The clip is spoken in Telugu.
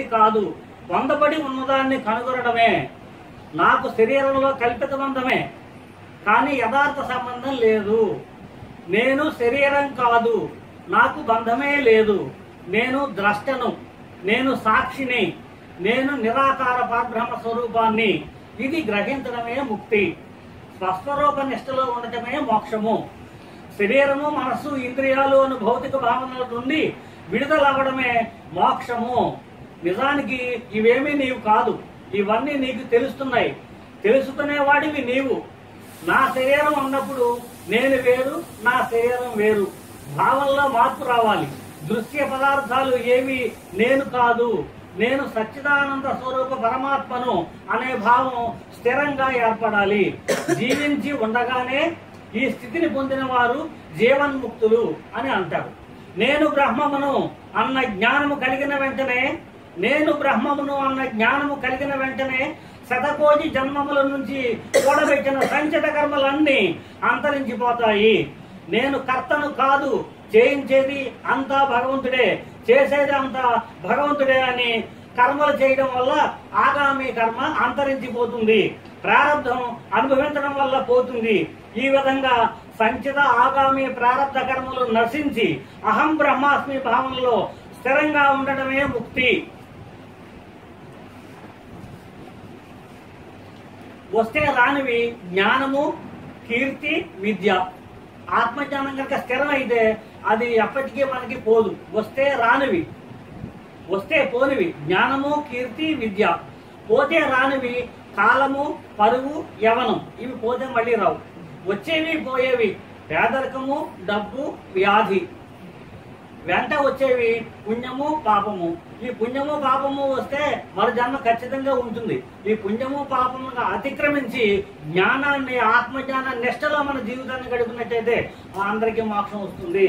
కాదు. పొందబడి ఉన్నదాన్ని కనుగొనడమే. నాకు శరీరంలో కల్పిత బంధమే కానీ యథార్థ సంబంధం లేదు. నేను శరీరం కాదు. నాకు బంధమే లేదు. నేను ద్రష్టను. నేను సాక్షిని. నేను నిరాకార పరబ్రహ్మ స్వరూపాన్ని. ఇది గ్రహించడమే ముక్తి. స్వస్వరూప నిష్టలో ఉండటమే మోక్షము. శరీరము మనస్సు ఇంద్రియాలు అను భౌతిక భావనల నుండి విడుదలవ్వడమే మోక్షము. నిజానికి ఇవేమీ నీవు కాదు. ఇవన్నీ నీకు తెలుస్తున్నాయి. తెలుసుకునేవాడివి నీవు. నా శరీరం ఉన్నప్పుడు నేను వేరు నా శరీరం వేరు. భావంలో మార్పు రావాలి. దృశ్య పదార్థాలు ఏవి నేను కాదు. నేను సచ్చిదానంద స్వరూప పరమాత్మను అనే భావం స్థిరంగా ఏర్పడాలి. జీవించి ఉండగానే ఈ స్థితిని పొందిన వారు జీవన్ముక్తులు అని అంటారు. నేను బ్రహ్మమును అన్న జ్ఞానము కలిగిన వెంటనే నేను బ్రహ్మమును అన్న జ్ఞానము కలిగిన వెంటనే శతకోటి జన్మముల నుంచి కూడబెట్టిన సంచిత కర్మలన్నీ అంతరించిపోతాయి. నేను కర్తను కాదు చేయించేది అంతా భగవంతుడే చేసేది అంతా భగవంతుడే అని కర్మలు చేయడం వల్ల ఆగామి కర్మ అంతరించిపోతుంది. ప్రారంధం అనుభవించడం వల్ల పోతుంది. ఈ విధంగా సంచిత ఆగామి ప్రారంధ కర్మలు నశించి అహం బ్రహ్మాస్మి భావనలో స్థిరంగా ఉండడమే ముక్తి. వస్తే రానివి జ్ఞానము కీర్తి విద్య. ఆత్మజ్ఞానం కనుక స్థిరమైతే అది ఎప్పటికీ మనకి పోదు. వస్తే రానివి. వస్తే పోనివి. జ్ఞానము కీర్తి విద్య. పోతే రానివి కాలము పరువు యవనం. ఇవి పోతే మళ్ళీ రావు. వచ్చేవి పోయేవి. పేదరికము డబ్బు వ్యాధి. వెంట వచ్చేవి పుణ్యము పాపము. ఈ పుణ్యము పాపము వస్తే మరో జన్మ ఖచ్చితంగా ఉంటుంది. ఈ పుణ్యము పాపము అతిక్రమించి జ్ఞానాన్ని ఆత్మజ్ఞాన నిష్టలో మన జీవితాన్ని గడిపినట్టయితే అందరికీ మోక్షం వస్తుంది.